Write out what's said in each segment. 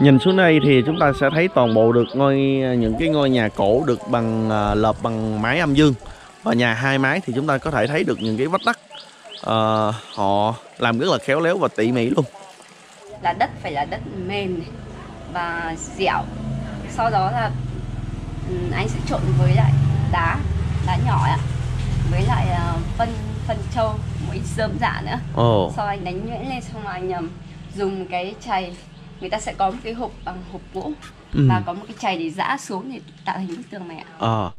Nhìn xuống đây thì chúng ta sẽ thấy toàn bộ được ngôi những cái ngôi nhà cổ được bằng à, lợp bằng mái âm dương. Và nhà hai mái thì chúng ta có thể thấy được những cái vách đất à, họ làm rất là khéo léo và tỉ mỉ luôn. là đất phải là đất mềm này và dẻo. Sau đó là ừ, anh sẽ trộn với lại đá đá nhỏ ạ. Với lại ờ, phân phân trâu một ít rơm dạ nữa. Ồ. sau anh đánh nhuyễn lên xong rồi anh dùng cái chày người ta sẽ có một cái hộp bằng hộp gỗ Ừ. và có một cái chày để giã xuống để tạo thành bức tường này ạ Ờ.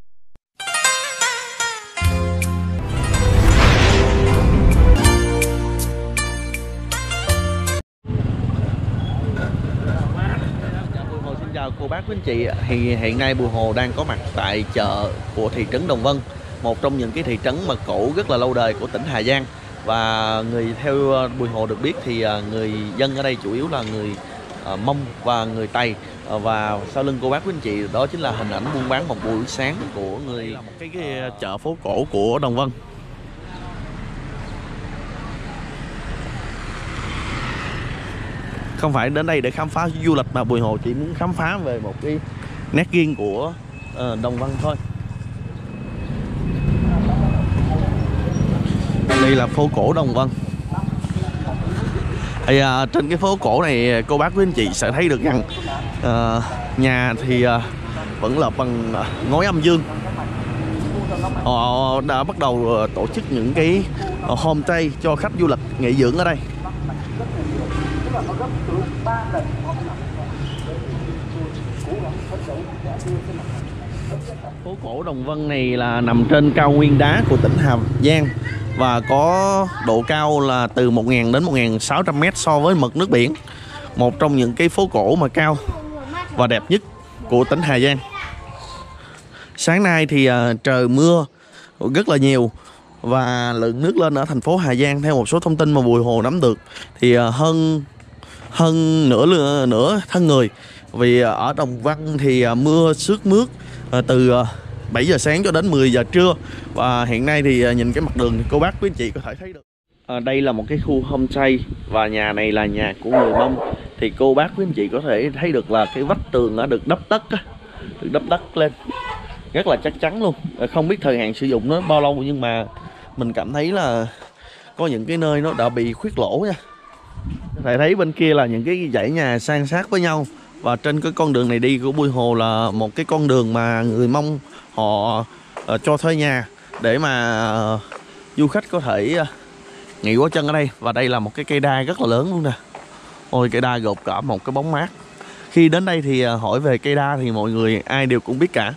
Xin chào cô bác quý anh chị thì hiện nay Bùi Hồ đang có mặt tại chợ của thị trấn Đồng Vân một trong những cái thị trấn mà cổ rất là lâu đời của tỉnh Hà Giang và người theo ờ, Bùi Hồ được biết thì ờ, người dân ở đây chủ yếu là người Ờ, Mông và người Tây. Ờ, và sau lưng cô bác quý anh chị đó chính là hình ảnh buôn bán một buổi sáng của người là một cái, cái ờ, chợ phố cổ của Đồng Vân. Không phải đến đây để khám phá du lịch mà Bùi Hồ chỉ muốn khám phá về một cái nét riêng của Đồng Văn thôi. Đây là phố cổ Đồng văn thì à, trên cái phố cổ này à, cô bác quý anh chị sẽ thấy được rằng à, nhà thì à, vẫn là bằng à, ngói âm dương. Họ đã bắt đầu à, tổ chức những cái à, homestay cho khách du lịch nghỉ dưỡng ở đây. Phố cổ Đồng Vân này là nằm trên cao nguyên đá của tỉnh Hà Giang và có độ cao là từ 1.000 đến 1.600 mét so với mực nước biển. Một trong những cái phố cổ mà cao và đẹp nhất của tỉnh Hà Giang. Sáng nay thì à, trời mưa rất là nhiều và lượng nước lên ở thành phố Hà Giang, theo một số thông tin mà Bùi Hồ nắm được, thì à, hơn hơn nửa nửa thân người vì ở Đồng Văn thì à, mưa xước mướt từ 7 giờ sáng cho đến 10 giờ trưa. Và hiện nay thì à, nhìn cái mặt đường thì cô bác quý anh chị có thể thấy được. À, đây là một cái khu homestay và nhà này là nhà của người Mông. Thì cô bác quý anh chị có thể thấy được là cái vách tường đã được đắp đất á, được đắp đất lên rất là chắc chắn luôn. Ờ, không biết thời hạn sử dụng nó bao lâu nhưng mà mình cảm thấy là có những cái nơi nó đã bị khuyết lỗ nha. Có thể thấy bên kia là những cái dãy nhà san sát với nhau và trên cái con đường này đi của Bùi Hồ là một cái con đường mà người Mông họ uh, cho thuê nhà để mà uh, du khách có thể uh, nghỉ quá chân ở đây. Và đây là một cái cây đa rất là lớn luôn nè. Ôi cây đa gột cả một cái bóng mát. Khi đến đây thì hỏi về cây đa thì mọi người ai đều cũng biết cả.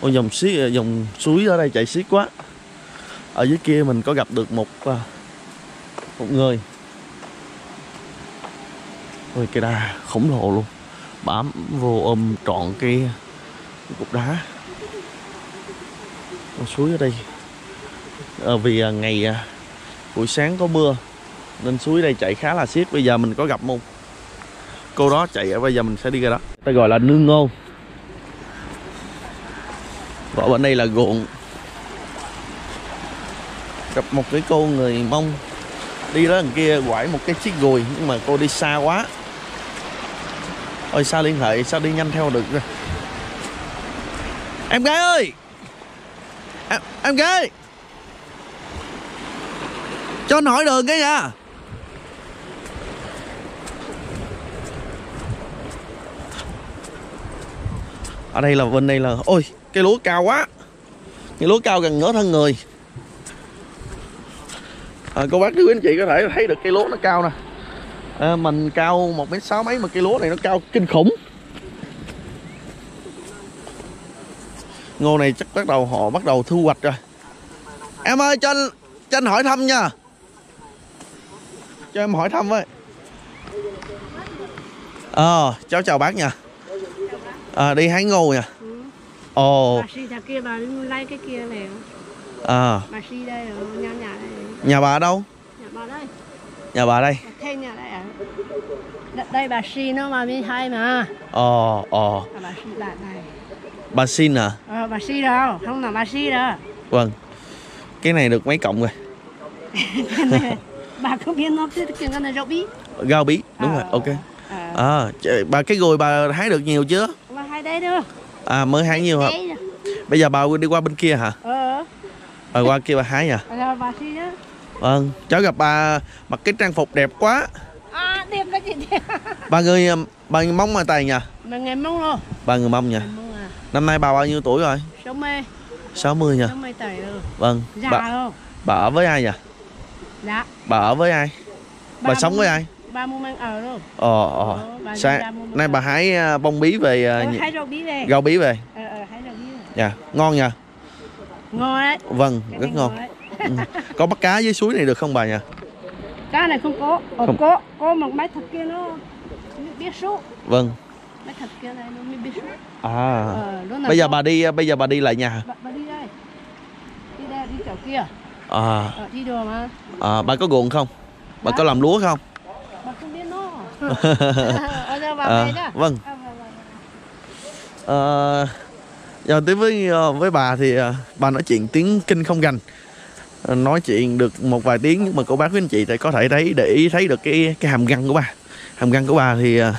Ôi dòng xí dòng suối ở đây chảy xiết quá. Ở dưới kia mình có gặp được một một người ôi cây đá khổng lồ luôn. Bám vô ôm trọn cái, cái cục đá. Con suối ở đây. À, vì à, ngày à, buổi sáng có mưa nên suối đây chạy khá là xiết. Bây giờ mình có gặp một cô đó chạy à, bây giờ mình sẽ đi ra đó. Ta gọi là nương ngô. Vỏ bên đây là ruộng. Gặp một cái cô người mông. Đi đó đằng kia quải một cái chiếc gùi nhưng mà cô đi xa quá ôi sao liên hệ? Sao đi nhanh theo được? Rồi em gái ơi! Em, em gái! Cho anh hỏi đường cái nha! Ở đây là bên đây là ôi cây lúa cao quá. Cây lúa cao gần ngỡ thân người. À, cô bác quý anh chị có thể thấy được cây lúa nó cao nè à, mình cao một mét sáu mấy mà cây lúa này nó cao kinh khủng. Ngô này chắc bắt đầu họ bắt đầu thu hoạch rồi. Em ơi cho anh cho anh hỏi thăm nha. Cho em hỏi thăm với. Ờ cháu chào bác nha. À, đi hái ngô nha. Ồ. Bà kia bà lấy cái kia này à, bà si đây ở nhà nhà đây. Nhà bà ở đâu? Nhà bà đây nhà bà đây bà thêm nhà đây à đây, bà si nó mà bên hai mà ồ ồ à, bà si bà này bà xin à ờ, bà si đâu không là bà si đâu vâng cái này được mấy cộng rồi bà không biết nó cái cái này rộng bí Gao bí, đúng Ờ, rồi, ok. À, À, bà cái gùi bà hái được nhiều chưa? mà hai đây nữa. À mới hái nhiều hả? Bây giờ bà đi qua bên kia hả? Ờ, Bà qua kia bà hái à? là bà xin á. Vâng, cháu gặp bà mặc cái trang phục đẹp quá. À, đẹp đó chị đẹp. Bà người bà người Mông mà Tài nhỉ? Mà ngày mong rồi. Bà người Mông nhỉ? Mong à. Năm nay bà bao nhiêu tuổi rồi? Sống mê, 60 nhỉ? sống mê tẩy rồi. Vâng. Già Bà, không? bà ở với ai nhỉ? Dạ. Bà ở với ai? Bà Ba sống với ai? Ba mua mang ở rồi. Ờ, ờ. Ờ, bà Sáng, mua nay bà hái à, bông bí về à, Ờ, hái rau bí về. rau bí về. Ờ, ờ, hái rau bí về. Dạ, ngon nha. Ngon đấy. Vâng, Cái rất này ngon. đấy. Ừ. Có bắt cá dưới suối này được không bà nhỉ? Cá này không có. Ờ, Không. có. Có một máy thật kia nó biết số. Vâng. Máy thật kia này nó mới biết số. À. Ờ, Bây giờ có- bà đi bây giờ bà đi lại nhà. bà, bà đi đây. Đi đây, đi chỗ kia. À, Ờ, đi đồ mà. à bà có ruộng không? Bà Dạ. có làm lúa không? Bà không biết nó. Ờ, bà À, vâng. À, vâng. Ờ, giờ tới với với bà thì bà nói chuyện tiếng kinh không gành nói chuyện được một vài tiếng nhưng mà cô bác với anh chị thì có thể thấy để ý thấy được cái cái hàm răng của bà hàm răng của bà thì à,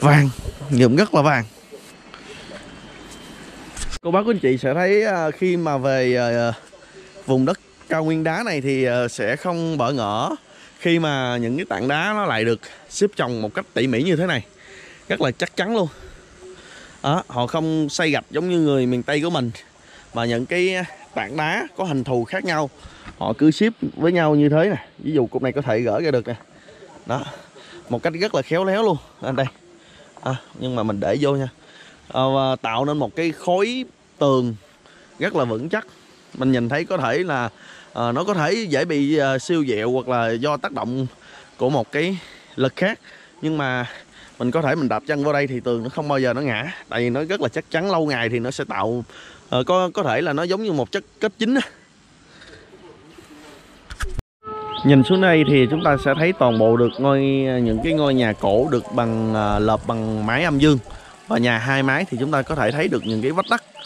vàng nhuộm rất là vàng. Cô bác quý anh chị sẽ thấy à, khi mà về à, vùng đất cao nguyên đá này thì sẽ không bỡ ngỡ khi mà những cái tảng đá nó lại được xếp chồng một cách tỉ mỉ như thế này. Rất là chắc chắn luôn. Đó, họ không xây gạch giống như người miền Tây của mình. Mà những cái tảng đá có hình thù khác nhau. Họ cứ ship với nhau như thế nè ví dụ cục này có thể gỡ ra được nè. Đó. Một cách rất là khéo léo luôn. Anh đây. À, nhưng mà mình để vô nha. À, và tạo nên một cái khối tường rất là vững chắc. Mình nhìn thấy có thể là à, nó có thể dễ bị à, siêu dẹo hoặc là do tác động của một cái lực khác. Nhưng mà mình có thể mình đạp chân vào đây thì tường nó không bao giờ nó ngã. Tại vì nó rất là chắc chắn lâu ngày thì nó sẽ tạo à, có có thể là nó giống như một chất kết dính á. Nhìn xuống đây thì chúng ta sẽ thấy toàn bộ được ngôi những cái ngôi nhà cổ được bằng à, lợp bằng mái âm dương. Và nhà hai mái thì chúng ta có thể thấy được những cái vách đất à,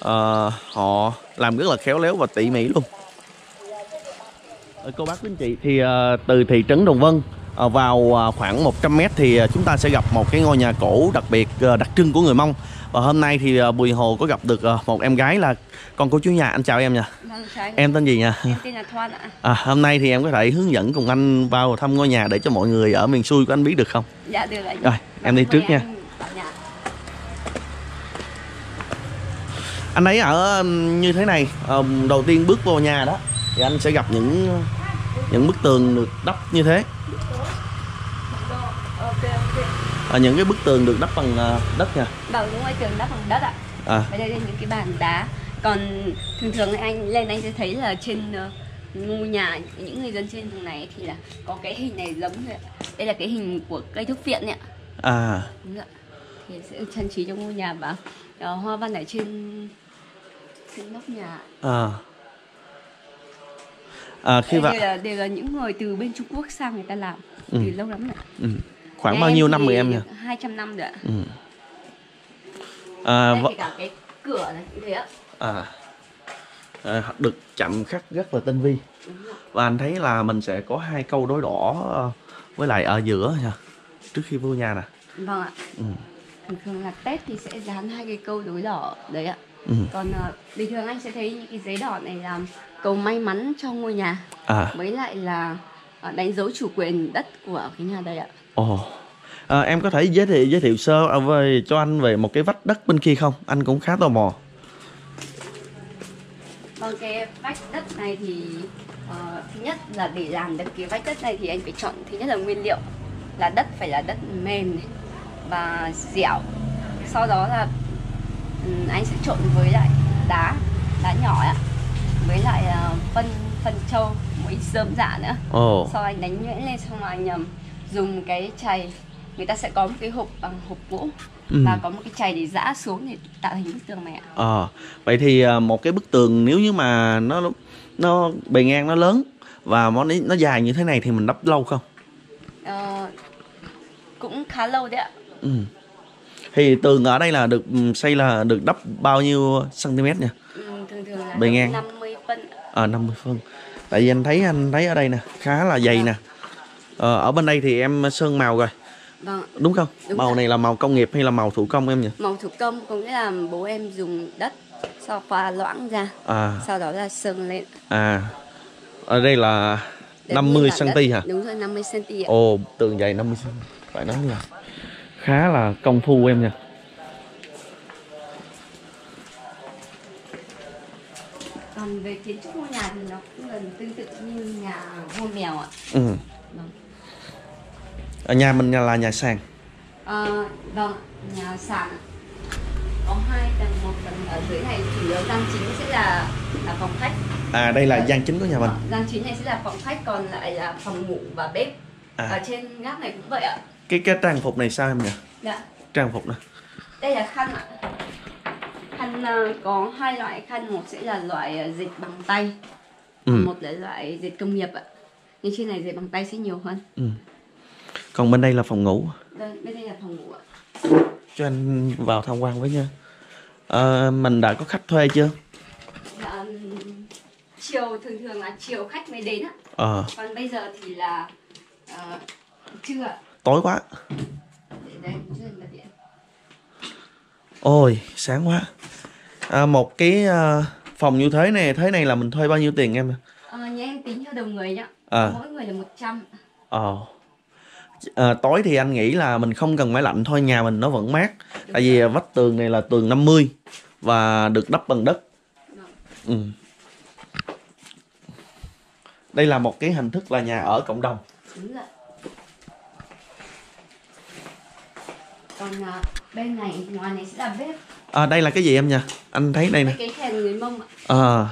ờ, họ làm rất là khéo léo và tỉ mỉ luôn. Cô bác quý anh chị thì à, từ thị trấn Đồng Vân vào ờ, khoảng 100 mét thì ờ, chúng ta sẽ gặp một cái ngôi nhà cổ đặc biệt ờ, đặc trưng của người Mông. Và hôm nay thì ờ, Bùi Hồ có gặp được ờ, một em gái là con của chú nhà. Anh chào em nha. Vâng, em tên gì nha Em tên là Thoan ạ. à, hôm nay thì em có thể hướng dẫn cùng anh vào thăm ngôi nhà để cho mọi người ở miền xuôi của anh biết được không? Dạ được anh. Rồi, em đi trước nha. anh. Vào ấy ở như thế này. Ờ, đầu tiên bước vô nhà đó thì anh sẽ gặp những những bức tường được đắp như thế Ok Ờ, những cái bức tường được đắp bằng ờ, đất nha Bảo đúng rồi tường đắp bằng đất ạ. à, Và đây là những cái bàn đá. Còn thường thường anh lên anh sẽ thấy là trên ờ, ngôi nhà những người dân trên vùng này thì là có cái hình này giống rồi. Đây là cái hình của cây thuốc viện ạ. à Đúng rồi. Thì sẽ trang trí cho ngôi nhà và ờ, hoa văn ở trên trên nóc nhà. à à khi Đây vào đều là, đều là những người từ bên Trung Quốc sang người ta làm Ừ. từ lâu lắm rồi. ừ. Khoảng Nhà bao nhiêu năm rồi em nhỉ 200 năm rồi ạ. ừ. à, Đây v- cả cái cửa này cũng thế ạ. à, à được chạm khắc rất là tinh vi và anh thấy là mình sẽ có hai câu đối đỏ ờ, với lại ở giữa nha trước khi vô nhà nè Vâng ạ. ừ. Thường thường là Tết thì sẽ dán hai cái câu đối đỏ đấy ạ. Ừ. Còn ờ, bình thường anh sẽ thấy những cái giấy đỏ này làm cầu may mắn cho ngôi nhà à với lại là ờ, đánh dấu chủ quyền đất của cái nhà đây ạ. Ồ à, em có thể giới thiệu giới thiệu sơ ờ, về cho anh về một cái vách đất bên kia không anh cũng khá tò mò Vâng cái vách đất này thì ờ, thứ nhất là để làm được cái vách đất này thì anh phải chọn thứ nhất là nguyên liệu là đất phải là đất mềm này và dẻo. Sau đó là ừm, anh sẽ trộn với lại đá đá nhỏ ạ. Với lại ờ, phân phân trâu muối rơm dạ nữa. ồ Sau anh đánh nhuyễn lên xong rồi anh ừm, dùng cái chày người ta sẽ có một cái hộp bằng hộp gỗ ừ. và có một cái chày để giã xuống để tạo thành bức tường này ạ. Ờ, vậy thì à, một cái bức tường nếu như mà nó nó bề ngang nó lớn và nó nó dài như thế này thì mình đắp lâu không? Ờ, cũng khá lâu đấy ạ. Ừ. Thì tường ở đây là được ừ, xây là được đắp bao nhiêu cm nha? Ừ, thường thường là Bề ngang. 50 phân. Ờ 50 phân. Tại vì anh thấy anh thấy ở đây nè, khá là dày nè. Ờ, ở bên đây thì em sơn màu rồi. Vâng đúng không? Đúng màu rồi. này là màu công nghiệp hay là màu thủ công em nhỉ? Màu thủ công có nghĩa là bố em dùng đất sau pha loãng ra à. sau đó là sơn lên. À. Ở đây là Để 50 nguyên bản cm hả? Đúng rồi 50 cm ạ. Ồ tường dày 50 cm phải nói là khá là công phu em nha còn về kiến trúc ngôi nhà thì nó gần tương tự như nhà vua mèo ạ. Ừ. vâng. Ở nhà mình là nhà sàn. Ờ, vâng nhà sàn. Có hai tầng một tầng ở dưới này chủ yếu gian chính sẽ là là phòng khách. À đây là gian chính của nhà mình. Ờ, gian chính này sẽ là phòng khách còn lại là phòng ngủ và bếp. À. ở trên gác này cũng vậy ạ. Cái cái trang phục này sao em nhỉ? Dạ. Trang phục này đây là khăn ạ. Khăn ờ, có hai loại. Khăn một sẽ là loại ờ, dệt bằng tay ừ. một là loại dệt công nghiệp ạ. Nhưng trên này dệt bằng tay sẽ nhiều hơn. Ừ. còn bên đây là phòng ngủ. Đây, bên đây là phòng ngủ ạ. Cho anh vào tham quan với nha. À, mình đã có khách thuê chưa? Dạ, chiều thường thường là chiều khách mới đến ạ. Ờ. Còn bây giờ thì là ờ, trưa. Ạ. tối quá. Đây chưa ôi sáng quá. À, một cái à, phòng như thế này thế này là mình thuê bao nhiêu tiền em Ờ, nhà em tính theo đầu người nhá À. mỗi người là 100 ờ. À, tối thì anh nghĩ là mình không cần máy lạnh thôi nhà mình nó vẫn mát. Tại vì vách tường này là tường 50 và được đắp bằng đất. Ừ. đây là một cái hình thức là nhà ở cộng đồng. Đúng rồi còn à, bên này ngoài này sẽ là bếp à, đây là cái gì em nhỉ? Anh thấy đây nè. Cái kèn người mông ạ. À,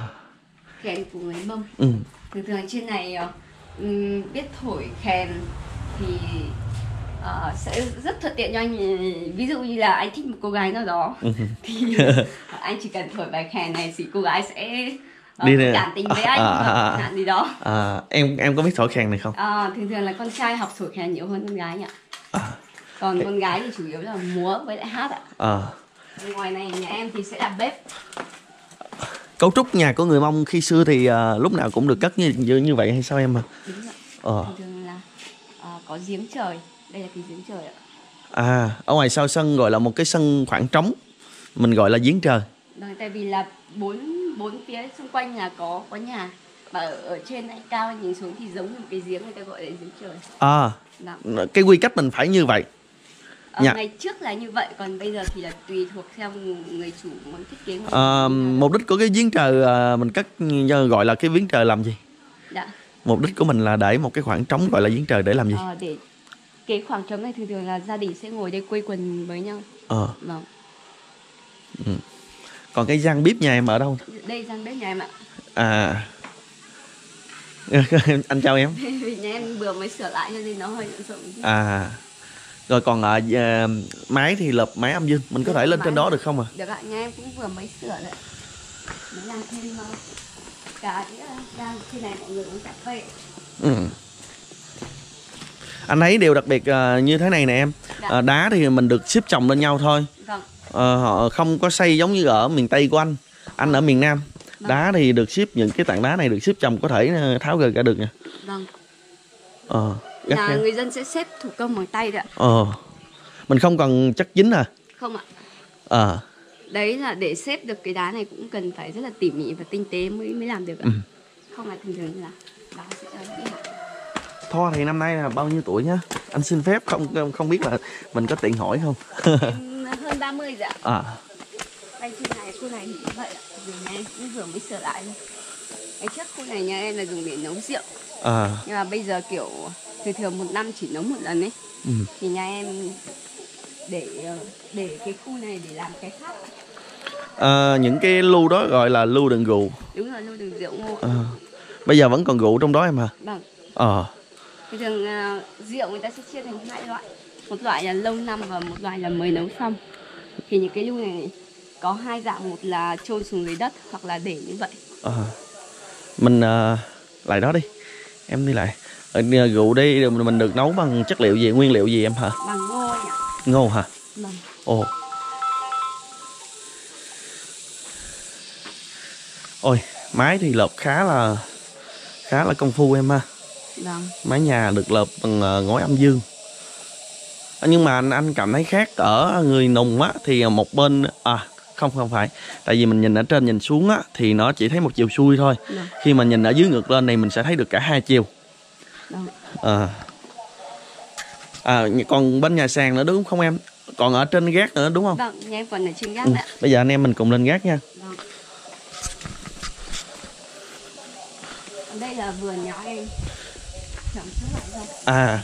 kèn của người mông. Ừ. thường thường trên này ờ, biết thổi kèn thì ờ, sẽ rất thuận tiện cho anh. Ví dụ như là anh thích một cô gái nào đó Ừ. thì anh chỉ cần thổi bài kèn này thì cô gái sẽ ờ, Đi nè. cảm tình với anh À, à, à. gì đó. À, em em có biết thổi kèn này không? Ờ, thường thường là con trai học thổi kèn nhiều hơn con gái nhỉ. Còn con gái thì chủ yếu là múa với lại hát ạ. À. ngoài này nhà em thì sẽ là bếp. Cấu trúc nhà của người mông khi xưa thì à, lúc nào cũng được cất như như, như vậy hay sao em à ờ. Thường là ờ, có giếng trời. Đây là cái giếng trời ạ. À ở ngoài sau sân gọi là một cái sân khoảng trống. Mình gọi là giếng trời. Vâng, tại vì là bốn bốn phía xung quanh là có có nhà. Và ở, ở trên anh cao nhìn xuống thì giống như một cái giếng người ta gọi là giếng trời. à. Vâng. cái quy cách mình phải như vậy Ở Nhà- ngày trước là như vậy còn bây giờ thì là tùy thuộc theo người chủ muốn thiết kế. à, mục đích của cái giếng trời à, mình như gọi là cái giếng trời làm gì Dạ. mục đích của mình là để một cái khoảng trống gọi là giếng trời để làm gì Ờ, để cái khoảng trống này thường thường là gia đình sẽ ngồi đây quây quần với nhau. ờ Vâng. còn cái gian bếp nhà em ở đâu Đây gian bếp nhà em ạ. à anh chào em vì nhà em vừa mới sửa lại cho nên nó hơi rộng à rồi còn à, à, máy thì lợp máy âm dương mình có thể lên trên đó được không à Được ạ, nhà em cũng vừa mới sửa đấy. Mới làm thêm ờ, cái ờ, đang trên này mọi người uống cà phê. ừ. anh thấy điều đặc biệt à, như thế này nè em Dạ. à, đá thì mình được xếp chồng lên nhau thôi Vâng. Ờ, họ không có xây giống như ở miền tây của anh anh ở miền nam Vâng. đá thì được xếp những cái tảng đá này được xếp chồng có thể tháo gỡ cả được nha Vâng. ờ gắt Nhà gao. người dân sẽ xếp thủ công bằng tay đấy ạ. ờ mình không cần chất dính à Không ạ. ờ Đấy là để xếp được cái đá này cũng cần phải rất là tỉ mỉ và tinh tế mới mới làm được ạ. Ừ. Không là thường thường là đá sẽ. Thoa thì năm nay là bao nhiêu tuổi nhá anh xin phép không không biết là mình có tiện hỏi không Em hơn 30 rồi ạ. à Đây trên này, khu này cũng vậy ạ. Vì nhà em cũng vừa mới sửa lại. Cái trước khu này nhà em là dùng để nấu rượu. à Nhưng mà bây giờ kiểu thường thường một năm chỉ nấu một lần ấy. ừ. Thì nhà em để ờ, để cái khu này để làm cái khác. à, những cái lưu đó gọi là lưu đựng rượu Đúng rồi, lưu đường rượu ngô. à, bây giờ vẫn còn rượu trong đó em hả Vâng. ờ Thì thường à, rượu người ta sẽ chia thành hai loại Một loại là lâu năm và một loại là mới nấu xong Thì những cái lưu này có hai dạng Một là trôn xuống dưới đất hoặc là để như vậy ờ mình à, lại đó đi em đi lại rượu đi mình được nấu bằng chất liệu gì nguyên liệu gì em hả? Bằng ngô nhỉ ngô hả? Vâng. Ồ. Ôi máy thì lợp khá là khá là công phu em ha. Vâng. Mái nhà được lợp bằng ờ, ngói âm dương. Ờ, nhưng mà anh anh cảm thấy khác ở người nùng á thì một bên à không không phải. Tại vì mình nhìn ở trên nhìn xuống á thì nó chỉ thấy một chiều xuôi thôi. Vâng. Khi mà nhìn ở dưới ngược lên này mình sẽ thấy được cả hai chiều à, à còn bên nhà sàn nữa đúng không em? Còn ở trên gác nữa đúng không? Vâng nhà em còn ở trên gác ừ. ạ. bây giờ anh em mình cùng lên gác nha. Vâng. Đây là vườn nhà em. À.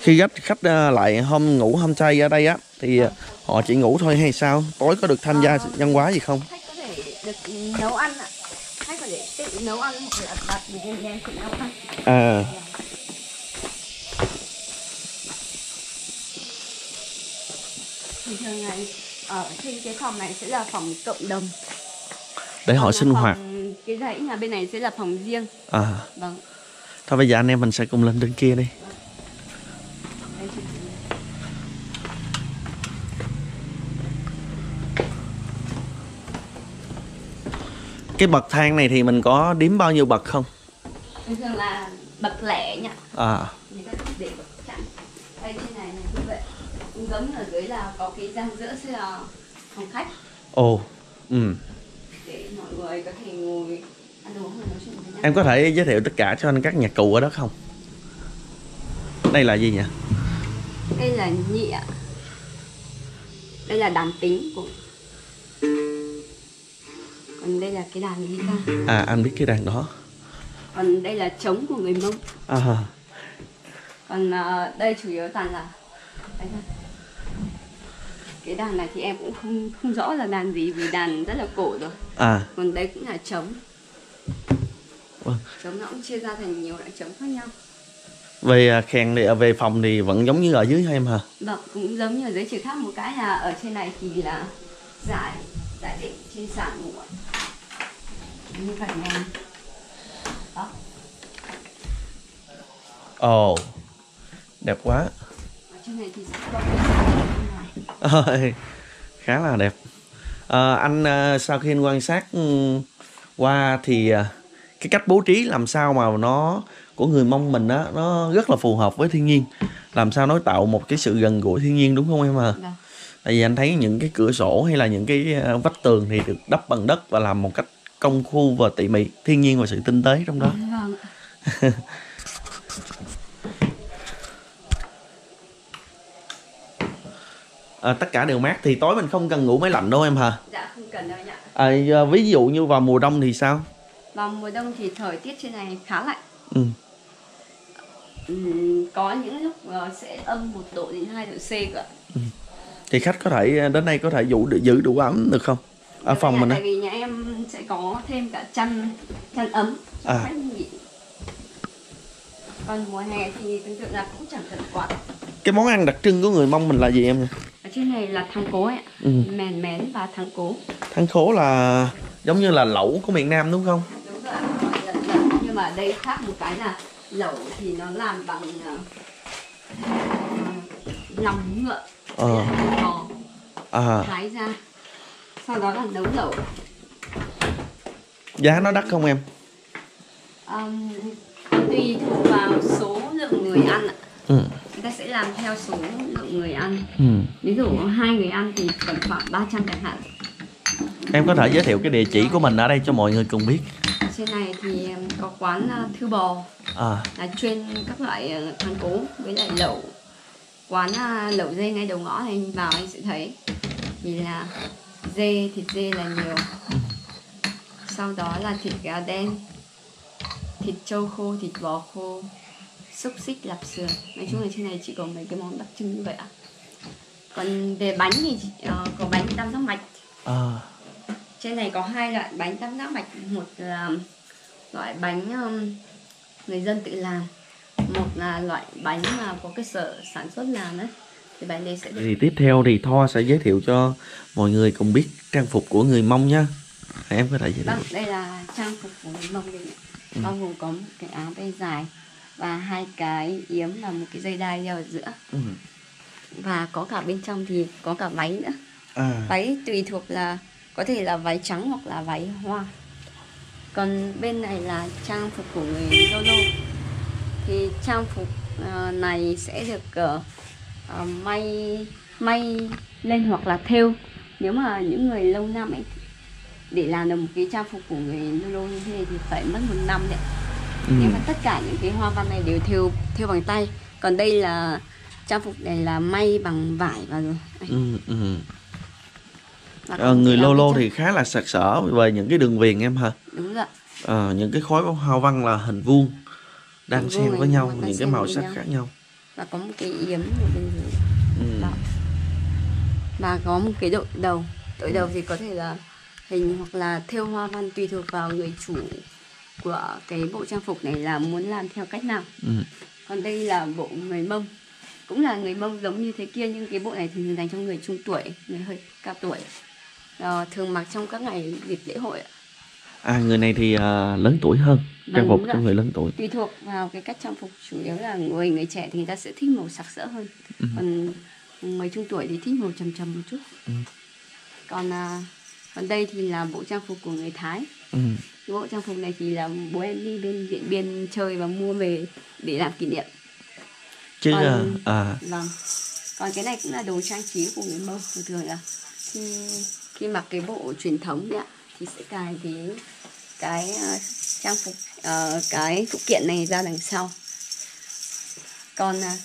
Khi khách khách ờ, lại hôm ngủ hôm chay ở đây á thì ờ, họ chỉ ngủ thôi hay sao? Tối có được tham gia văn hóa gì không? Khách có thể được nấu ăn ạ tự nấu ăn hoặc là đặt để em em tự nấu ăn à thì thường ngày ở trên cái phòng này sẽ là phòng cộng đồng. Để họ sinh hoạt. cái dãy nhà bên này sẽ là phòng riêng. À. Vâng. Thôi bây giờ anh em mình sẽ cùng lên trên kia đi. đây chị cái bậc thang này thì mình có đếm bao nhiêu bậc không? Thường thường là bậc lẻ nhỉ. À. Người ta thích để bậc chẵn đây trên này là như vậy. Giống ở dưới là có cái gian giữa sẽ là phòng khách. Ồ ừ. Để mọi người có thể ngồi ăn uống nói chuyện với nhau. Em có thể giới thiệu tất cả cho anh các nhạc cụ ở đó không? Đây là gì nhỉ? Đây là nhị ạ. Đây là đàn tính của còn đây là cái đàn gì ta. À anh biết cái đàn đó. Còn đây là trống của người mông. À còn ờ, đây chủ yếu toàn là cái đàn này thì em cũng không không rõ là đàn gì vì đàn rất là cổ rồi. À. Còn đây cũng là trống. Vâng. trống nó cũng chia ra thành nhiều loại trống khác nhau. Về à, kèn thì à, về phòng thì vẫn giống như ở dưới em hả? Vâng cũng giống như ở dưới chỉ khác một cái là ở trên này thì là giải giải định trên sàn ngủ. Như vậy này đó. Ồ. Đẹp quá. Ở trên này thì sẽ có cái sàn ở bên ngoài Ôi, khá là đẹp. Ờ, anh ờ, sau khi anh quan sát ừ, qua thì ờ, cái cách bố trí làm sao mà nó của người mông mình á nó rất là phù hợp với thiên nhiên. Làm sao nó tạo một cái sự gần gũi thiên nhiên đúng không em à? Vâng tại vì anh thấy những cái cửa sổ hay là những cái vách tường thì được đắp bằng đất và làm một cách công phu và tỉ mỉ thiên nhiên và sự tinh tế trong đó. Vâng Ờ, tất cả đều mát thì tối mình không cần ngủ máy lạnh đâu em hả? Dạ không cần đâu nhỉ à, giờ ví dụ như vào mùa đông thì sao? Vào mùa đông thì thời tiết trên này khá lạnh. Ừ. Ừm, có những lúc ờ, sẽ âm một độ đến 2 độ C cơ thì khách có thể đến đây có thể giữ giữ đủ ấm được không ở phòng mình tại vì nhà em sẽ có thêm cả chăn chăn ấm. Cho À. khách nghỉ. Còn mùa hè thì tương tự là cũng chẳng cần quạt. Cái món ăn đặc trưng của người mông mình là gì em nhỉ? Ở trên này là thắng cố ấy ừ. mèn mén và thắng cố. Thắng khố là giống như là lẩu của miền nam đúng không? Đúng rồi là nhưng mà đây khác một cái là lẩu thì nó làm bằng ờ, ờ, lòng ngựa. Ờ. à. Thái ra sau đó là nấu lẩu. Giá nó đắt không em? Um, tùy thuộc vào số lượng người ăn ạ. Ừ. người ta sẽ làm theo số lượng người ăn. Ừ. ví dụ hai người ăn thì cần khoảng 300 chẳng hạn. Em có thể giới thiệu cái địa chỉ của mình ở đây cho mọi người cùng biết. Trên này thì có quán uh, thư bò. À. Là chuyên các loại uh, thắng cố với lại lẩu. Quán uh, lẩu dê ngay đầu ngõ này vào anh sẽ thấy. Thì là dê thịt dê là nhiều. Sau đó là thịt gà đen thịt trâu khô thịt bò khô xúc xích lạp sườn nói chung là trên này chỉ có mấy cái món đặc trưng như vậy ạ. Còn về bánh thì ờ, có bánh tam giác mạch. À. Trên này có hai loại bánh tam giác mạch. Một là loại bánh um, người dân tự làm. Một là loại bánh mà có cái sở sản xuất làm đấy thì bánh đấy sẽ được thì tiếp theo thì Tho sẽ giới thiệu cho mọi người cùng biết trang phục của người mông nhá em có thể giới thiệu. Vâng đây là trang phục của người mông đây Ừ. bao gồm có một cái áo tay dài và hai cái yếm và một cái dây đai đeo ở giữa. Ừ. và có cả bên trong thì có cả váy nữa. À. Váy tùy thuộc là có thể là váy trắng hoặc là váy hoa. Còn bên này là trang phục của người Lolo thì trang phục ờ, này sẽ được ờ, may may lên hoặc là thêu. Nếu mà những người lâu năm ấy để làm được một cái trang phục của người Lolo như thế thì phải mất một năm đấy. Ừ. nếu mà tất cả những cái hoa văn này đều thêu thêu bằng tay. Còn đây là trang phục này là may bằng vải và rồi. Ừ, ừ. và cũng người Lolo thì khá là sặc sỡ về những cái đường viền em hả đúng rồi Ờ, những cái khối hoa văn là hình vuông đan Hình xen với nhau những cái màu sắc khác nhau và có một cái yếm ở bên dưới ừ. Đó. và có một cái đội đầu đội đầu thì có thể là hình hoặc là thêu hoa văn tùy thuộc vào người chủ của cái bộ trang phục này là muốn làm theo cách nào Ừ. còn đây là bộ người mông cũng là người mông giống như thế kia nhưng cái bộ này thì dành cho người trung tuổi người hơi cao tuổi Ờ, thường mặc trong các ngày dịp lễ hội ạ. À người này thì à, lớn tuổi hơn trang Vâng, phục đúng cho người lớn tuổi. Tùy thuộc vào cái cách trang phục chủ yếu là người người trẻ thì người ta sẽ thích màu sặc sỡ hơn. Còn người trung tuổi thì thích màu trầm trầm một chút. Ừ. còn à, còn đây thì là bộ trang phục của người thái. Ừ. bộ trang phục này thì là bố em đi bên điện biên chơi và mua về để làm kỷ niệm. Chứ Còn- à, à, vâng. Còn cái này cũng là đồ trang trí của người mông thường thường là khi khi mặc cái bộ truyền thống đấy ạ thì sẽ cài cái cái ờ, trang phục ờ, cái phụ kiện này ra đằng sau. Còn à,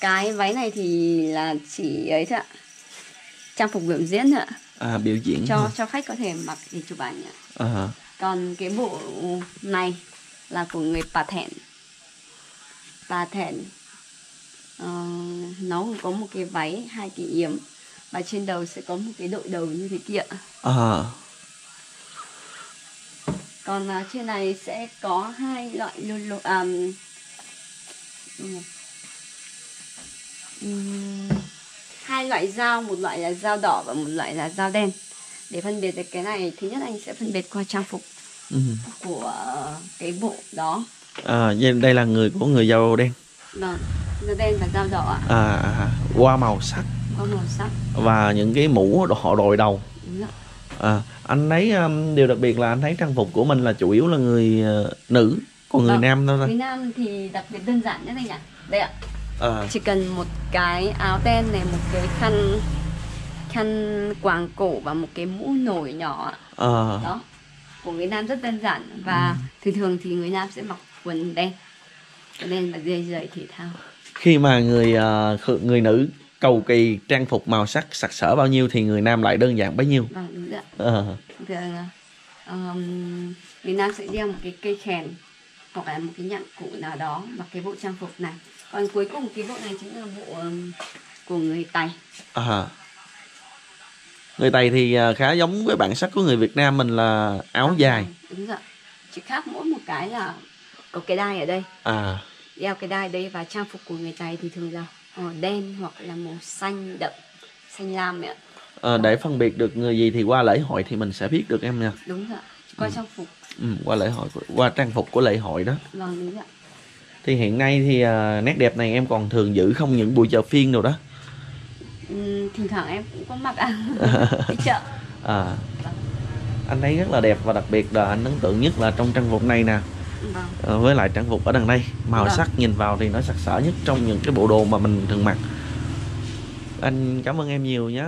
cái váy này thì là chỉ ấy thôi ạ. Trang phục biểu diễn thôi ạ. À, biểu diễn cho hả? cho khách có thể mặc để chụp ảnh ạ. À, còn cái bộ này là của người Bà Thẹn. Bà Thẹn ờ, nó có một cái váy hai cái yếm và trên đầu sẽ có một cái đội đầu như thế kia. À, còn à, trên này sẽ có hai loại lolo à, ừm, hai loại dao một loại là dao đỏ và một loại là dao đen. Để phân biệt được cái này thứ nhất anh sẽ phân biệt qua trang phục ừ. của cái bộ đó. À, đây là người của người dao đen. Vâng dao đen và dao đỏ ạ. À, à, qua màu sắc. Có màu sắc. Và những cái mũ họ đội đầu à, anh thấy um, điều đặc biệt là anh thấy trang phục của mình là chủ yếu là người ờ, nữ còn người Vâng. nam đâu Người thôi Nam thì đặc biệt đơn giản nhất anh ạ. Đây ạ. À, chỉ cần một cái áo đen này một cái khăn khăn quàng cổ và một cái mũ nổi nhỏ à, đó của người Nam rất đơn giản. Và thường thường thì người Nam sẽ mặc quần đen. Quần đen và dây giày thể thao. Khi mà người khự- người nữ cầu kỳ trang phục màu sắc sặc sỡ bao nhiêu thì người nam lại đơn giản bấy nhiêu. Vâng đúng rồi ạ. Ờ, thường um, người Nam sẽ đeo một cái cây kèn hoặc là một cái nhạn cụ nào đó mặc cái bộ trang phục này. Còn cuối cùng cái bộ này chính là bộ um, của người Tày. À. người tây thì ờ, khá giống với bản sắc của người việt nam mình là áo dài. đúng rồi chỉ khác mỗi một cái là có cái đai ở đây. À. Đeo cái đai đây và trang phục của người Tày thì thường là đen hoặc là màu xanh đậm xanh lam ạ. Ờ, để phân biệt được người gì thì qua lễ hội thì mình sẽ biết được em nha. Đúng rồi qua trang phục. Ừ, qua lễ hội qua trang phục của lễ hội đó. Vâng đúng rồi ạ. thì hiện nay thì ờ, nét đẹp này em còn thường giữ không những buổi chợ phiên đâu đó? Ừm, thỉnh thoảng em cũng có mặc à chợ. À. Anh thấy rất là đẹp và đặc biệt là anh ấn tượng nhất là trong trang phục này nè vâng. Ờ, với lại trang phục ở đằng đây màu Vâng. sắc nhìn vào thì nó sặc sỡ nhất trong những cái bộ đồ mà mình thường mặc. Anh cảm ơn em nhiều nhé